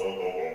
ou, ou,